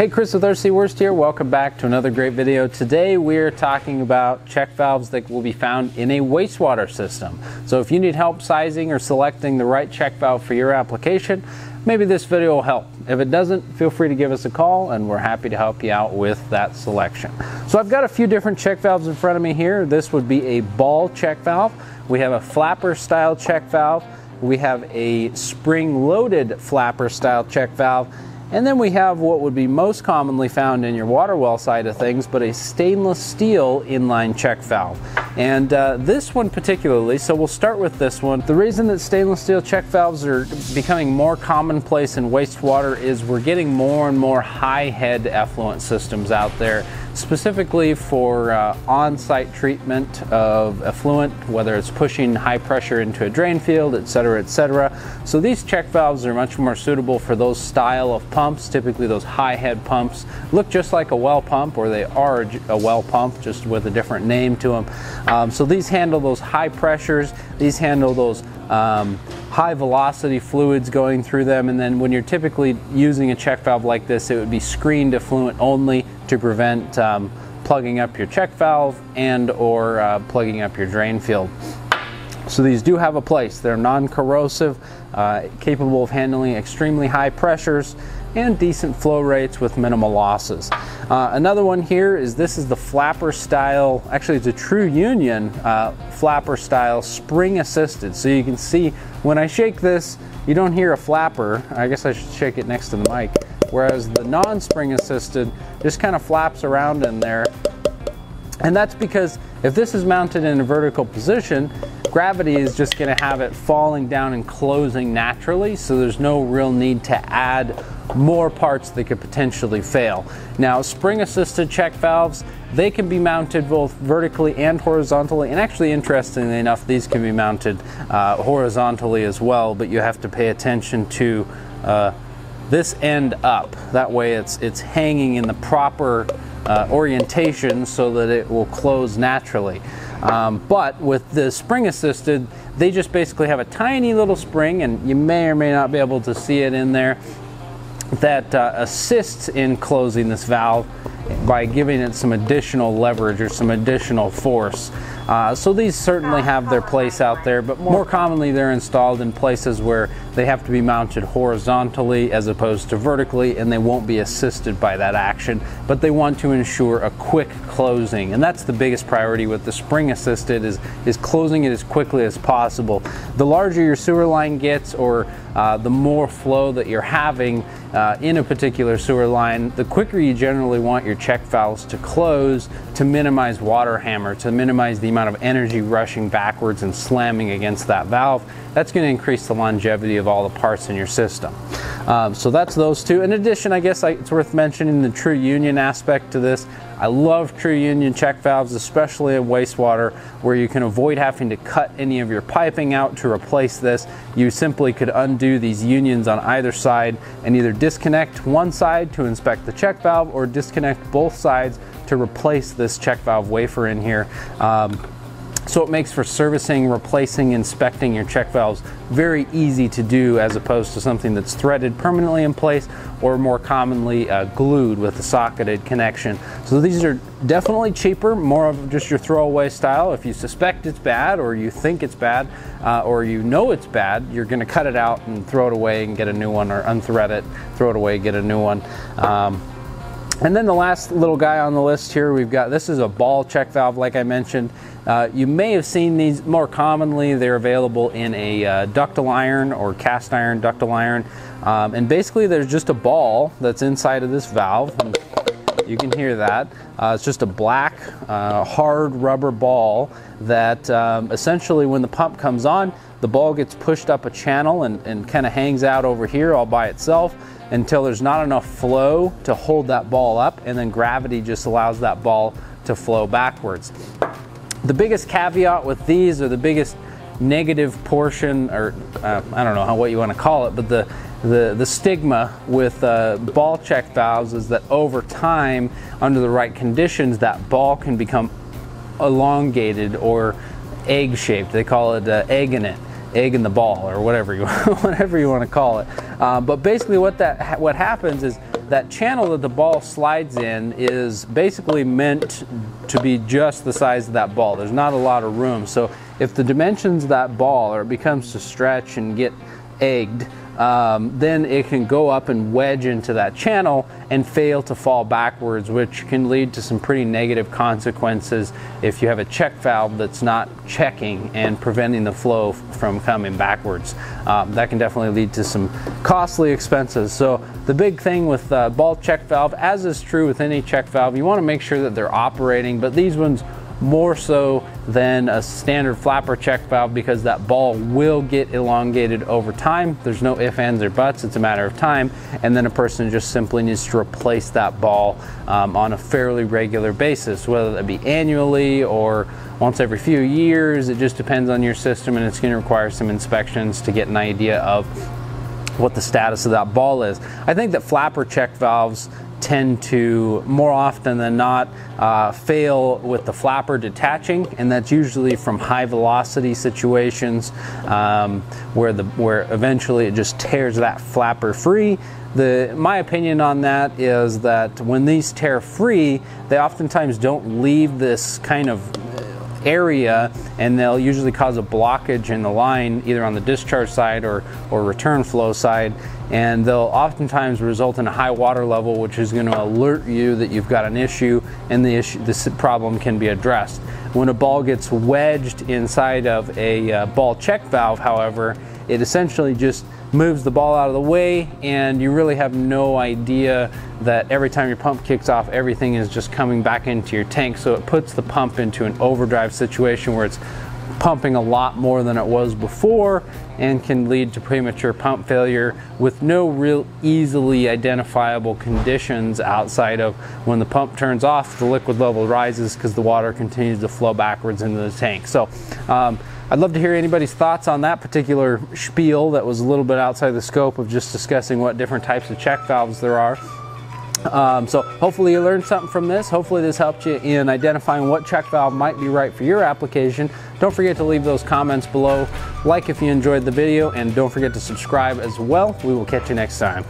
Hey, Chris with RC Worst here. Welcome back to another great video. Today we're talking about check valves that will be found in a wastewater system. So if you need help sizing or selecting the right check valve for your application, maybe this video will help. If it doesn't, feel free to give us a call and we're happy to help you out with that selection. So I've got a few different check valves in front of me here. This would be a ball check valve. We have a flapper style check valve. We have a spring loaded flapper style check valve and then we have what would be most commonly found in your water well side of things, but a stainless steel inline check valve. And uh, this one particularly, so we'll start with this one. The reason that stainless steel check valves are becoming more commonplace in wastewater is we're getting more and more high head effluent systems out there specifically for uh, on-site treatment of effluent, whether it's pushing high pressure into a drain field, etc., etc. So these check valves are much more suitable for those style of pumps, typically those high head pumps. Look just like a well pump, or they are a well pump, just with a different name to them. Um, so these handle those high pressures, these handle those um, high velocity fluids going through them and then when you're typically using a check valve like this it would be screened effluent only to prevent um, plugging up your check valve and or uh, plugging up your drain field. So these do have a place. They're non-corrosive, uh, capable of handling extremely high pressures and decent flow rates with minimal losses. Uh, another one here is this is the flapper style, actually it's a true union uh, flapper style spring assisted. So you can see when I shake this, you don't hear a flapper. I guess I should shake it next to the mic. Whereas the non-spring assisted just kind of flaps around in there. And that's because if this is mounted in a vertical position, gravity is just going to have it falling down and closing naturally, so there's no real need to add more parts that could potentially fail. Now, spring assisted check valves, they can be mounted both vertically and horizontally, and actually, interestingly enough, these can be mounted uh, horizontally as well, but you have to pay attention to uh, this end up. That way, it's, it's hanging in the proper uh, orientation so that it will close naturally. Um, but with the spring assisted, they just basically have a tiny little spring, and you may or may not be able to see it in there that uh, assists in closing this valve by giving it some additional leverage or some additional force. Uh, so these certainly have their place out there, but more commonly they're installed in places where they have to be mounted horizontally as opposed to vertically and they won't be assisted by that action, but they want to ensure a quick closing. And that's the biggest priority with the spring assisted is, is closing it as quickly as possible. The larger your sewer line gets or uh, the more flow that you're having uh, in a particular sewer line, the quicker you generally want your check valves to close to minimize water hammer, to minimize the amount of energy rushing backwards and slamming against that valve. That's going to increase the longevity of all the parts in your system. Um, so that's those two. In addition, I guess I, it's worth mentioning the true union aspect to this. I love true union check valves, especially in wastewater, where you can avoid having to cut any of your piping out to replace this. You simply could undo these unions on either side and either disconnect one side to inspect the check valve or disconnect both sides to replace this check valve wafer in here. Um, so it makes for servicing, replacing, inspecting your check valves very easy to do as opposed to something that's threaded permanently in place or more commonly uh, glued with a socketed connection. So these are definitely cheaper, more of just your throwaway style. If you suspect it's bad or you think it's bad uh, or you know it's bad, you're gonna cut it out and throw it away and get a new one or unthread it, throw it away, get a new one. Um, and then the last little guy on the list here, we've got this is a ball check valve, like I mentioned. Uh, you may have seen these more commonly. They're available in a uh, ductile iron or cast iron ductile iron. Um, and basically, there's just a ball that's inside of this valve. And you can hear that. Uh, it's just a black, uh, hard rubber ball that um, essentially, when the pump comes on, the ball gets pushed up a channel and, and kind of hangs out over here all by itself until there's not enough flow to hold that ball up and then gravity just allows that ball to flow backwards. The biggest caveat with these or the biggest negative portion or uh, I don't know how what you want to call it but the the, the stigma with uh, ball check valves is that over time under the right conditions that ball can become elongated or egg shaped they call it uh, egg in it egg in the ball or whatever you whatever you want to call it. Uh, but basically, what that what happens is that channel that the ball slides in is basically meant to be just the size of that ball. There's not a lot of room. So if the dimensions of that ball or it becomes to stretch and get egged, um, then it can go up and wedge into that channel and fail to fall backwards, which can lead to some pretty negative consequences if you have a check valve that's not checking and preventing the flow from coming backwards. Um, that can definitely lead to some costly expenses. So the big thing with uh, ball check valve, as is true with any check valve, you want to make sure that they're operating, but these ones more so than a standard flapper check valve because that ball will get elongated over time. There's no ifs, ands, or buts, it's a matter of time. And then a person just simply needs to replace that ball um, on a fairly regular basis, whether that be annually or once every few years. It just depends on your system and it's going to require some inspections to get an idea of what the status of that ball is. I think that flapper check valves tend to more often than not uh, fail with the flapper detaching, and that's usually from high velocity situations um, where the where eventually it just tears that flapper free. The, my opinion on that is that when these tear free, they oftentimes don't leave this kind of area and they'll usually cause a blockage in the line either on the discharge side or, or return flow side. And they'll oftentimes result in a high water level which is going to alert you that you've got an issue and the issue this problem can be addressed. When a ball gets wedged inside of a uh, ball check valve however it essentially just moves the ball out of the way and you really have no idea that every time your pump kicks off everything is just coming back into your tank. So it puts the pump into an overdrive situation where it's pumping a lot more than it was before and can lead to premature pump failure with no real easily identifiable conditions outside of when the pump turns off the liquid level rises because the water continues to flow backwards into the tank so um, I'd love to hear anybody's thoughts on that particular spiel that was a little bit outside the scope of just discussing what different types of check valves there are. Um, so hopefully you learned something from this. Hopefully this helped you in identifying what check valve might be right for your application. Don't forget to leave those comments below. Like if you enjoyed the video and don't forget to subscribe as well. We will catch you next time.